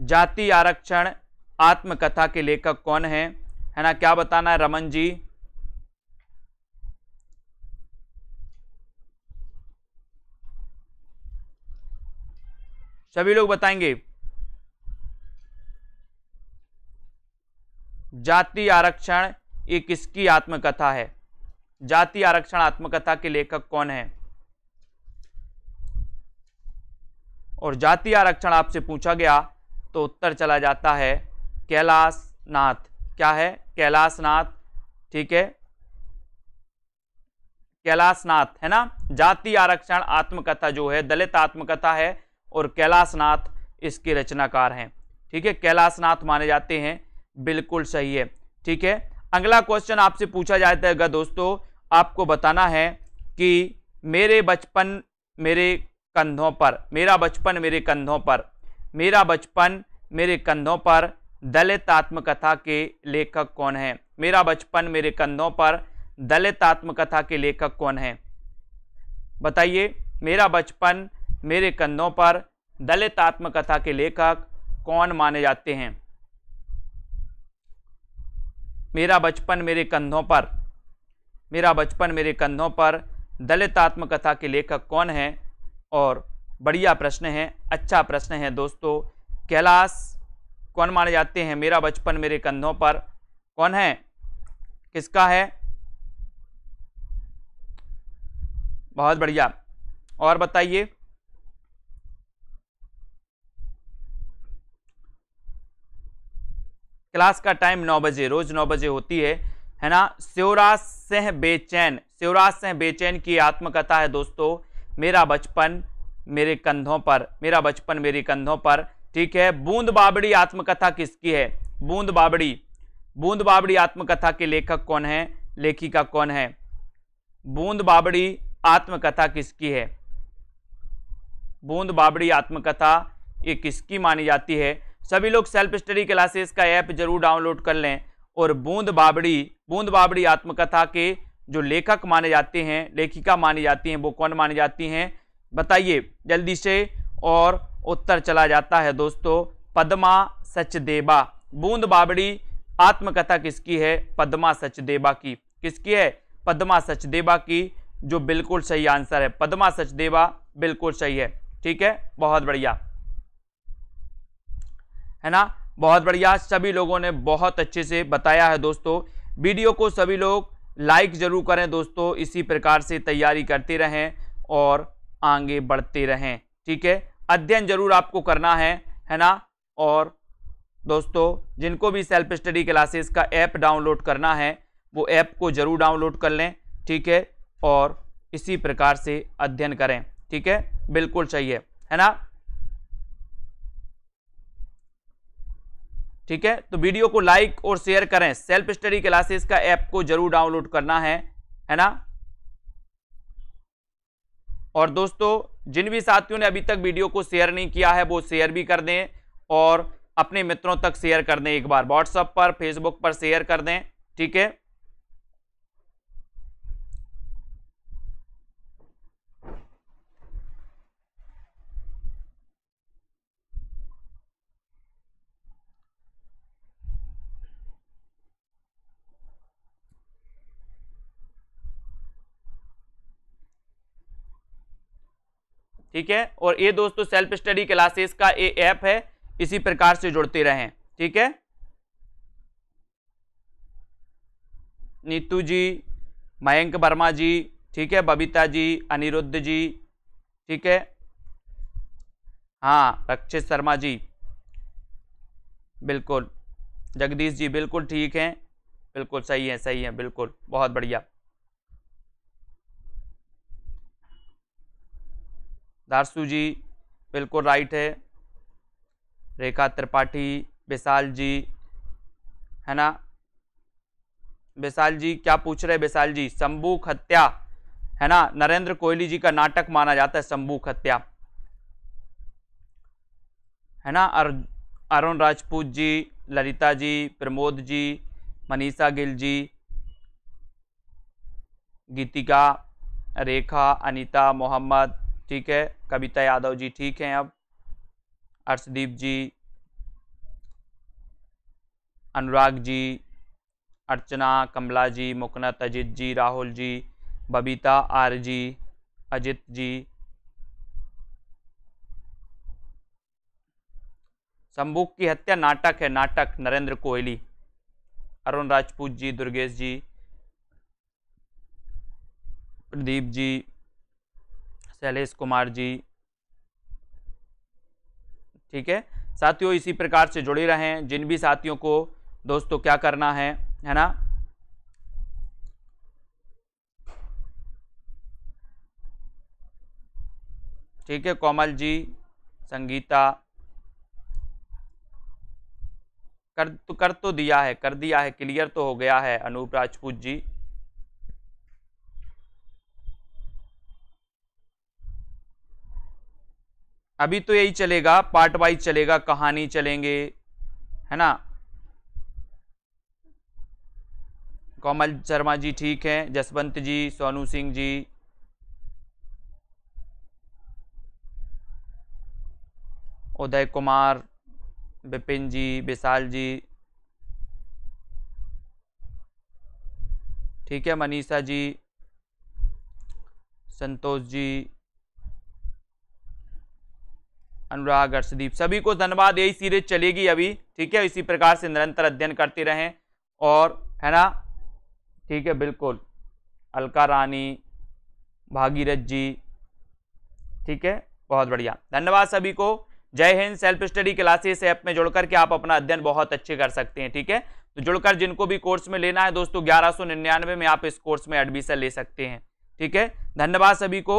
जाति आरक्षण, आत्मकथा के लेखक कौन है? है ना, क्या बताना है रमन जी? सभी लोग बताएँगे। जाति आरक्षण, ये किसकी आत्मकथा है? जाति आरक्षण, आत्मकथा के लेखक कौन है? और जाति आरक्षण आपसे पूछा गया तो उत्तर चला जाता है कैलाश नाथ क्या है? कैलाश नाथ ठीक है? कैलाश नाथ है ना? जाति आरक्षण आत्मकथा जो है, दलित आत्मकथा है और कैलाश नाथ इसके रचनाकार हैं। ठीक है? कैलाश नाथ माने जाते हैं। बिल्कुल सही है। ठीक है? अगला क्वेश्चन आपसे पूछा जाएगा दोस्तों, आपको बताना है कि मेरे बचपन मेरे कंधों पर, मेरा बचपन मेरे कंधों पर मेरा बचपन मेरे कंधों पर दलित आत्मकथा के लेखक कौन है? मेरा बचपन मेरे कंधों पर दलित आत्मकथा के लेखक कौन है? बताइए, मेरा बचपन मेरे कंधों पर दलित आत्मकथा के लेखक कौन माने जाते हैं? मेरा बचपन मेरे कंधों पर, मेरा बचपन मेरे कंधों पर दलित आत्मकथा के लेखक कौन है? और बढ़िया प्रश्न है अच्छा प्रश्न है दोस्तों। कैलाश, कौन माने जाते हैं मेरा बचपन मेरे कंधों पर? कौन है? किसका है? बहुत बढ़िया। और बताइए। क्लास का टाइम नौ बजे, रोज नौ बजे होती है है ना? शिवराज सिंह बेचैन शिवराज सिंह बेचैन की आत्मकथा है दोस्तों, मेरा बचपन मेरे कंधों पर, मेरा बचपन मेरे कंधों पर, ठीक है? बूंद बाबड़ी आत्मकथा किसकी है? बूंद बाबड़ी। बूंद बाबड़ी आत्मकथा के लेखक कौन है? लेखिका कौन है? बूंद बाबड़ी आत्मकथा किसकी है? बूंद बाबड़ी आत्मकथा ये किसकी मानी जाती है? सभी लोग सेल्फ स्टडी क्लासेस का ऐप ज़रूर डाउनलोड कर लें और बूंद बाबड़ी बूंद बाबड़ी आत्मकथा के जो लेखक माने जाते हैं, लेखिका मानी जाती हैं, वो कौन मानी जाती हैं? बताइए, जल्दी से और उत्तर चला जाता है दोस्तों, पद्मा सचदेवा। बूंद बाबड़ी, आत्मकथा किसकी है? पद्मा सचदेवा की। किसकी है? पद्मा सचदेवा की, जो बिल्कुल सही आंसर है। पद्मा सचदेवा बिल्कुल सही है। ठीक है? बहुत बढ़िया। है ना? बहुत बढ़िया। सभी लोगों ने बहुत अच्छे से बताया है दोस्तों। वीडियो को सभी लोग लाइक ज़रूर करें दोस्तों। इसी प्रकार से तैयारी करते रहें और आगे बढ़ते रहें, ठीक है? अध्ययन ज़रूर आपको करना है है ना? और दोस्तों, जिनको भी सेल्फ स्टडी क्लासेस का ऐप डाउनलोड करना है, वो ऐप को ज़रूर डाउनलोड कर लें, ठीक है? और इसी प्रकार से अध्ययन करें, ठीक है? बिल्कुल है है ना? ठीक है? तो वीडियो को लाइक और शेयर करें। सेल्फ स्टडी क्लासेस का ऐप को ज़रूर डाउनलोड करना है है ना? और दोस्तों, जिन भी साथियों ने अभी तक वीडियो को शेयर नहीं किया है, वो शेयर भी कर दें और अपने मित्रों तक शेयर कर दें एक बार। व्हाट्सअप पर फेसबुक पर शेयर कर दें, ठीक है? ठीक है? और ये दोस्तों सेल्फ स्टडी क्लासेस का ये ऐप है, इसी प्रकार से जुड़ते रहें, ठीक है? नीतू जी, मयंक वर्मा जी, ठीक है? बबीता जी, अनिरुद्ध जी, ठीक है? हाँ रक्षित शर्मा जी, बिल्कुल। जगदीश जी, बिल्कुल ठीक हैं। बिल्कुल सही है सही है, बिल्कुल, बहुत बढ़िया। दारसू जी, बिल्कुल राइट है। रेखा त्रिपाठी विशाल जी, है ना? विशाल जी, क्या पूछ रहे विशाल जी? शंभूक हत्या है ना? नरेंद्र कोहली जी का नाटक माना जाता है शंभूक हत्या है ना? अरुण राजपूत जी, ललिता जी, प्रमोद जी, मनीषा गिल जी, गीतिका, रेखा, अनीता, मोहम्मद ठीक है? कविता यादव जी ठीक हैं अब। अर्शदीप जी, अनुराग जी, अर्चना, कमला जी, मुकनत, अजित जी, राहुल जी, बबीता, आर जी, अजित जी। संबुक की हत्या नाटक है, नाटक, नरेंद्र कोहली। अरुण राजपूत जी, दुर्गेश जी, प्रदीप जी शैलेश कुमार जी। ठीक है? साथियों, इसी प्रकार से जुड़े रहें। जिन भी साथियों को, दोस्तों, क्या करना है है ना? ठीक है, कोमल जी, संगीता। कर तो कर तो दिया है, कर दिया है, क्लियर तो हो गया है, अनूप राजपूत जी। अभी तो यही चलेगा पार्ट वाइज चलेगा, कहानी चलेंगे, है ना? कोमल शर्मा जी ठीक है, जसवंत जी, सोनू सिंह जी। उदय कुमार विपिन जी, विशाल जी। ठीक है, मनीषा जी, संतोष जी। अनुराग अर्षदीप सभी को धन्यवाद। यही सीरीज़ चलेगी अभी, ठीक है? इसी प्रकार से निरंतर अध्ययन करते रहें। और, है ना? ठीक है, बिल्कुल। अलका रानी, भागीरथ जी, ठीक है? बहुत बढ़िया। धन्यवाद सभी को। Jai Hind, self study classes app में जुड़कर के आप अपना अध्ययन बहुत अच्छे कर सकते हैं, ठीक है? तो जुड़कर जिनको भी कोर्स में लेना है, दोस्तों, ग्यारह में आप इस कोर्स में एडमिशन ले सकते हैं, ठीक है? धन्यवाद सभी को।